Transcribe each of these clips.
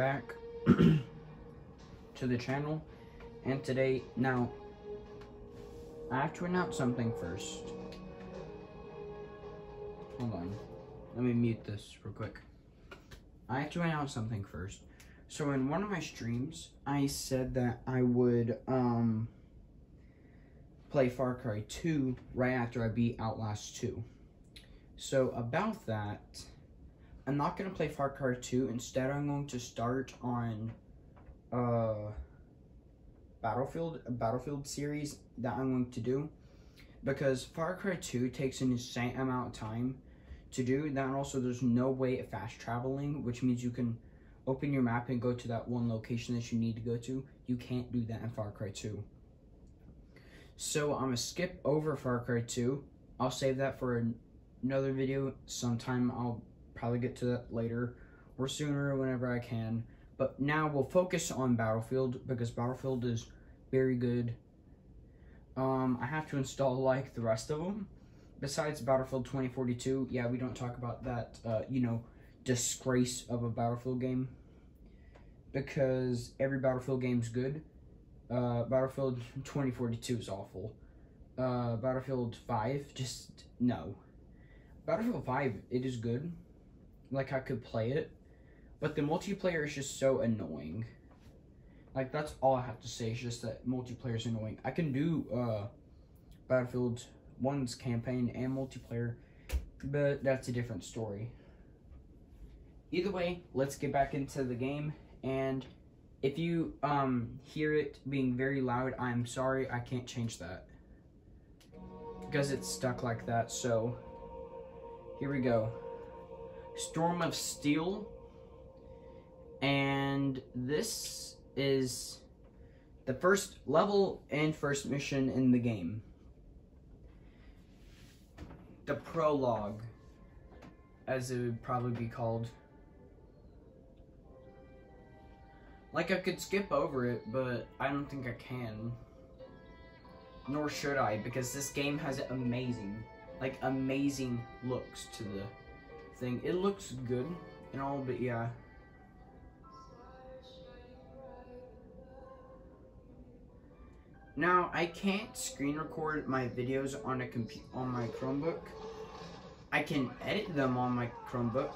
back to the channel. And today, now, I have to announce something first. Hold on. Let me mute this real quick. I have to announce something first. So in one of my streams, I said that I would um play Far Cry 2 right after I beat Outlast 2. So about that, I'm not going to play Far Cry 2. Instead, I'm going to start on uh Battlefield, a Battlefield series that I'm going to do because Far Cry 2 takes an insane amount of time to do. That also there's no way of fast traveling, which means you can open your map and go to that one location that you need to go to. You can't do that in Far Cry 2. So I'm gonna skip over Far Cry 2. I'll save that for another video sometime. I'll probably get to that later or sooner whenever I can. But now we'll focus on Battlefield because Battlefield is very good. Um, I have to install like the rest of them. Besides Battlefield 2042, yeah, we don't talk about that, uh, you know, disgrace of a Battlefield game. Because every Battlefield game's good. Uh, Battlefield 2042 is awful. Uh, Battlefield 5, just no. Battlefield 5, it is good. Like, I could play it but the multiplayer is just so annoying. Like that's all I have to say. It's just that multiplayer is annoying. I can do uh, Battlefield One's campaign and multiplayer, but that's a different story. Either way, let's get back into the game. And if you um, hear it being very loud, I'm sorry. I can't change that because it's stuck like that. So here we go. Storm of Steel and this is the first level and first mission in the game. The prologue, as it would probably be called. Like I could skip over it, but I don't think I can. Nor should I, because this game has amazing, like amazing looks to the thing. It looks good and all, but yeah. Now, I can't screen record my videos on a compu on my Chromebook. I can edit them on my Chromebook.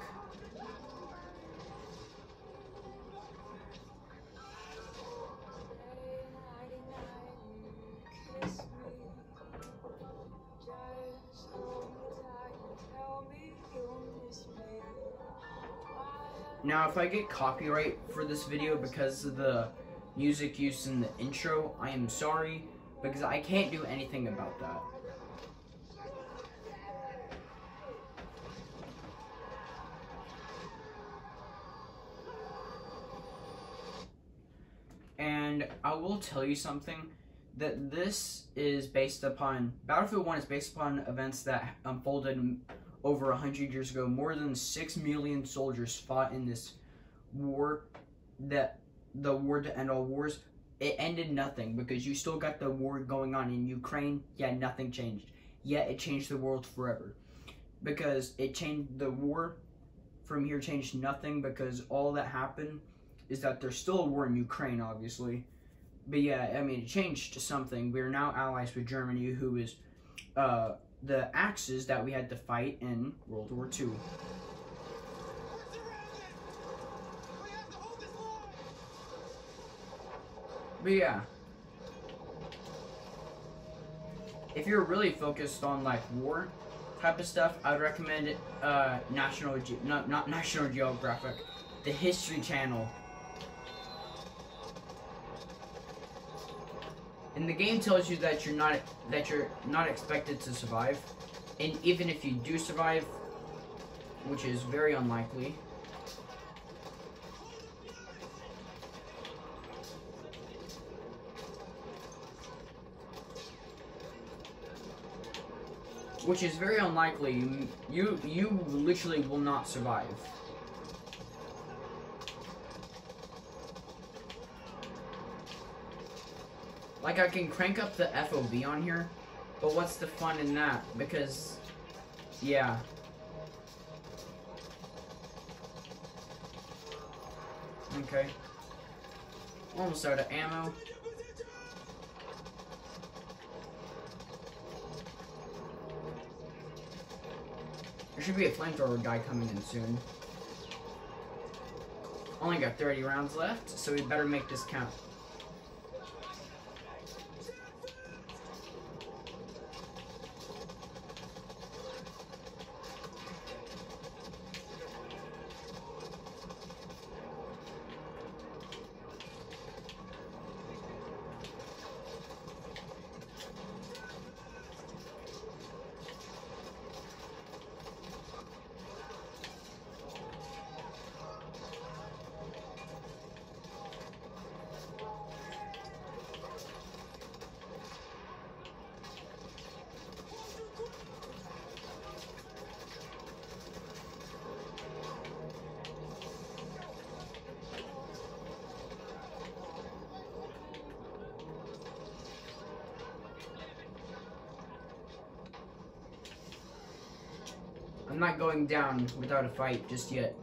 Now, if I get copyright for this video because of the music used in the intro. I am sorry, because I can't do anything about that. And I will tell you something, that this is based upon, Battlefield 1 is based upon events that unfolded over 100 years ago. More than 6 million soldiers fought in this war that the war to end all wars, it ended nothing because you still got the war going on in Ukraine. Yeah, nothing changed. Yet it changed the world forever because it changed the war from here changed nothing because all that happened is that there's still a war in Ukraine, obviously. But yeah, I mean, it changed to something. We're now allies with Germany, who is uh, the Axis that we had to fight in World War II. But yeah. If you're really focused on like war type of stuff, I'd recommend uh, National Ge not not National Geographic, the History Channel. And the game tells you that you're not that you're not expected to survive, and even if you do survive, which is very unlikely, which is very unlikely. You you literally will not survive. Like I can crank up the FOV on here, but what's the fun in that? Because, yeah. Okay. Almost out of ammo. There should be a flamethrower guy coming in soon. Only got 30 rounds left, so we better make this count. I'm not going down without a fight just yet.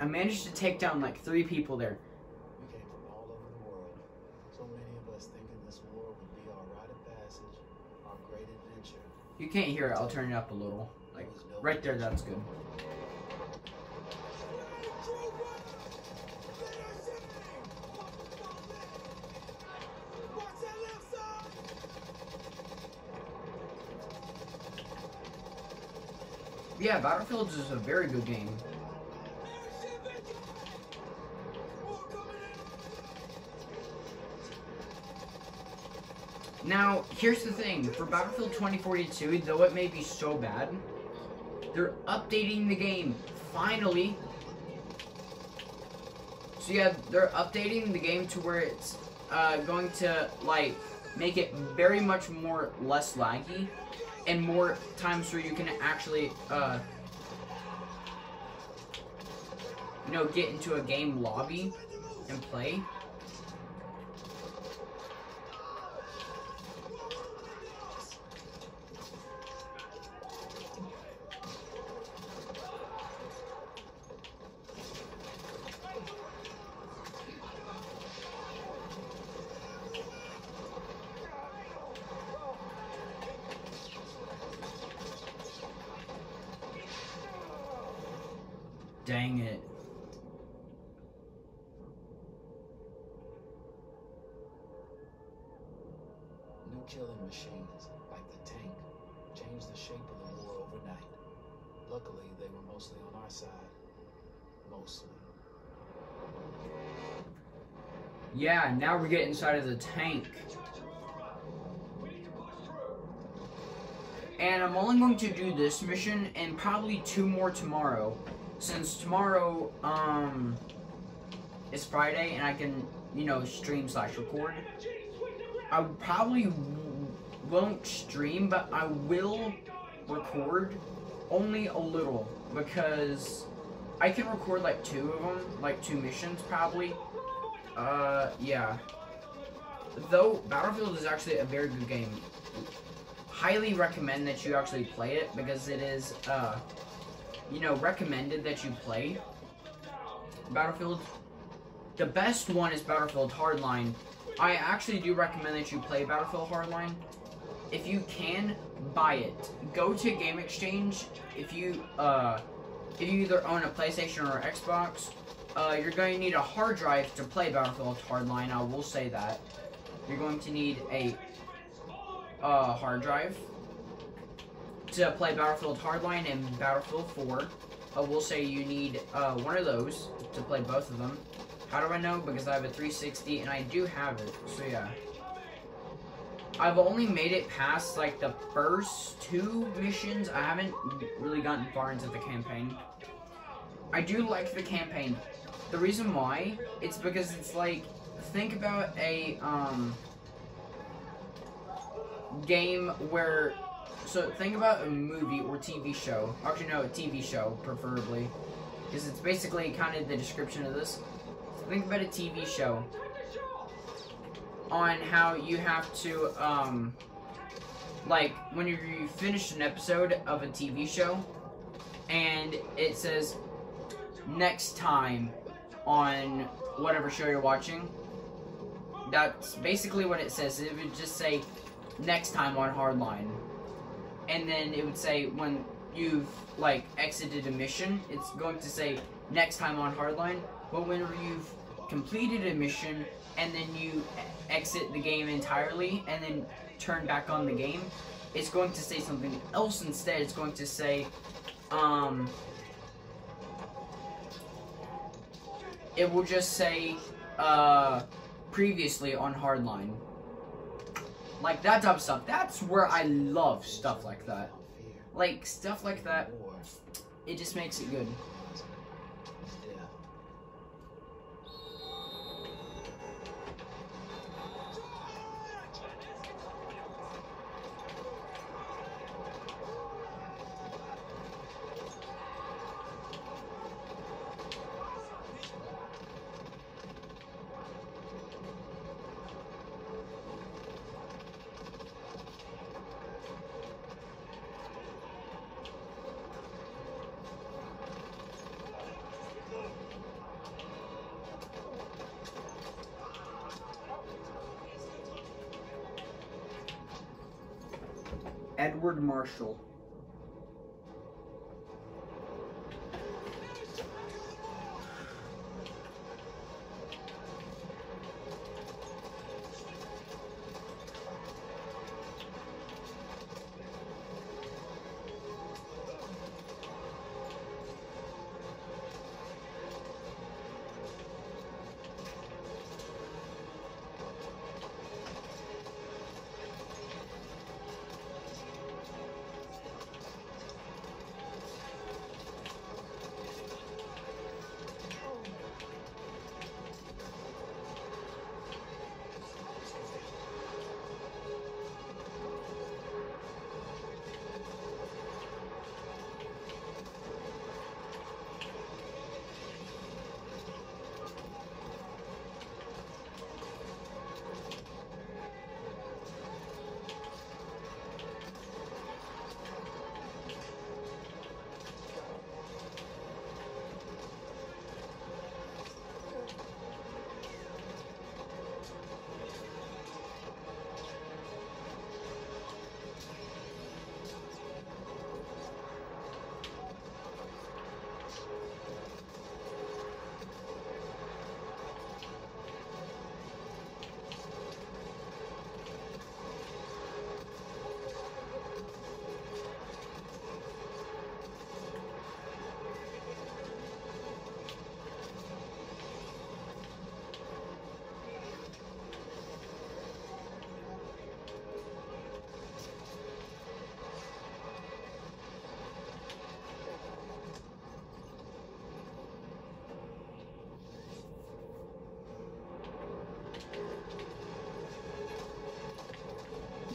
I managed to take down like three people there. We came from all over the world. So many of us thinking this war would be our rite of passage, our great adventure. You can't hear it, I'll turn it up a little. Like, right there, that's good. Yeah, Battlefield is a very good game. Now, here's the thing. For Battlefield 2042, though it may be so bad, they're updating the game. Finally. So yeah, they're updating the game to where it's uh, going to, like, make it very much more less laggy and more times where you can actually, uh, you know, get into a game lobby and play. Killing machines, like the tank, changed the shape of the war overnight. Luckily, they were mostly on our side. Mostly. Yeah, now we're getting inside of the tank. And I'm only going to do this mission and probably two more tomorrow. Since tomorrow, um, is Friday and I can, you know, stream slash record. I probably won't stream, but I will record only a little because I can record like two of them, like two missions probably. Uh, yeah. Though Battlefield is actually a very good game. Highly recommend that you actually play it because it is, uh, you know, recommended that you play Battlefield. The best one is Battlefield Hardline. I actually do recommend that you play Battlefield Hardline. If you can, buy it. Go to Game Xchange. If you, uh, if you either own a PlayStation or Xbox, uh, you're going to need a hard drive to play Battlefield Hardline. I will say that. You're going to need a uh, hard drive to play Battlefield Hardline and Battlefield 4. I will say you need uh, one of those to play both of them. How do I know? Because I have a 360 and I do have it. So yeah. I've only made it past like the first two missions. I haven't really gotten far into the campaign. I do like the campaign. The reason why, it's because it's like, think about a, um, game where, so think about a movie or TV show. Actually, no, a TV show, preferably. Because it's basically kind of the description of this. Think about a TV show on how you have to, um, like when you finish an episode of a TV show and it says next time on whatever show you're watching. That's basically what it says. It would just say next time on Hardline. And then it would say when you've like exited a mission, it's going to say next time on Hardline. But whenever you've completed a mission and then you exit the game entirely and then turn back on the game, it's going to say something else instead. It's going to say, um, it will just say, uh, previously on Hardline. Like that type of stuff. That's where I love stuff like that. Like stuff like that, it just makes it good. Edward Marshall.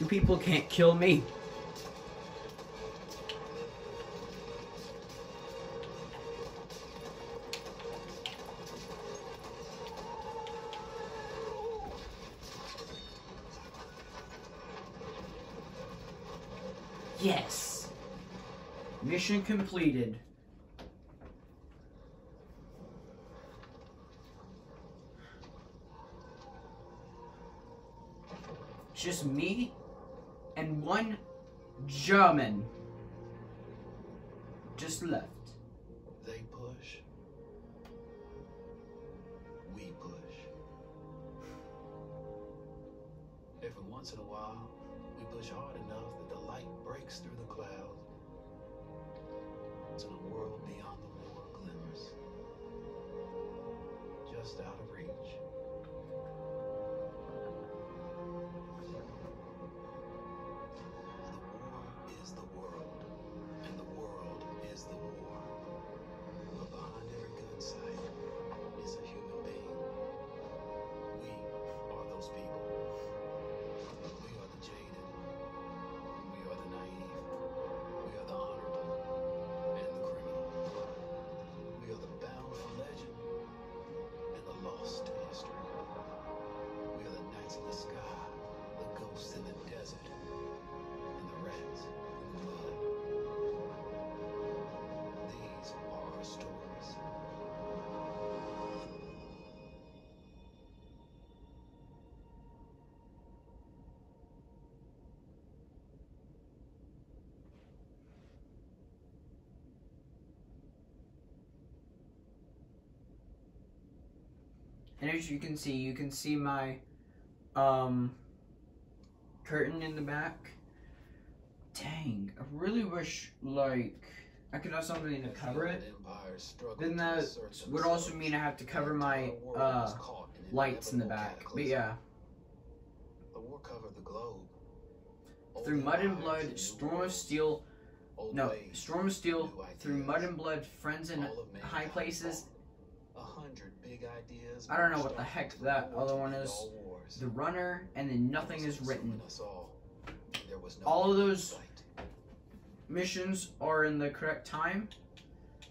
People can't kill me. Yes. Mission completed. Just me and one German just left. They push. We push. Every once in a while, we push hard enough that the light breaks through the clouds. To the world beyond the war glimmers. Just out of And as you can see, you can see my um curtain in the back. Dang, I really wish like I could have something to cover it. Then that would also mean I have to cover my uh lights in the back. But yeah. The war covered the globe. Through mud and blood, storm of steel no, Storm of Steel, Through Mud and Blood, Friends in High Places. I don't know what the heck that other one is. The Runner, and then Nothing is Written. All of those missions are in the correct time,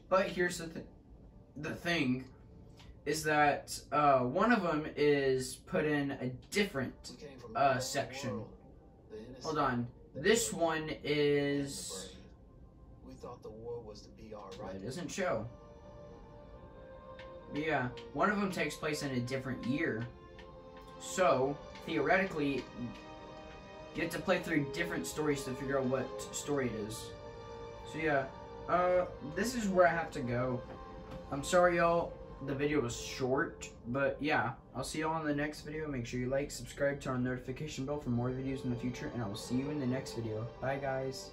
but here's the, th the thing is that uh, one of them is put in a different uh, section. Hold on. This one is We thought the war was to be our rite. It doesn't show. Yeah, one of them takes place in a different year. So, theoretically, you have to play through different stories to figure out what story it is. So yeah, uh, this is where I have to go. I'm sorry y'all, the video was short, but yeah, I'll see y'all in the next video. Make sure you like, subscribe, turn on notification bell for more videos in the future, and I will see you in the next video. Bye guys.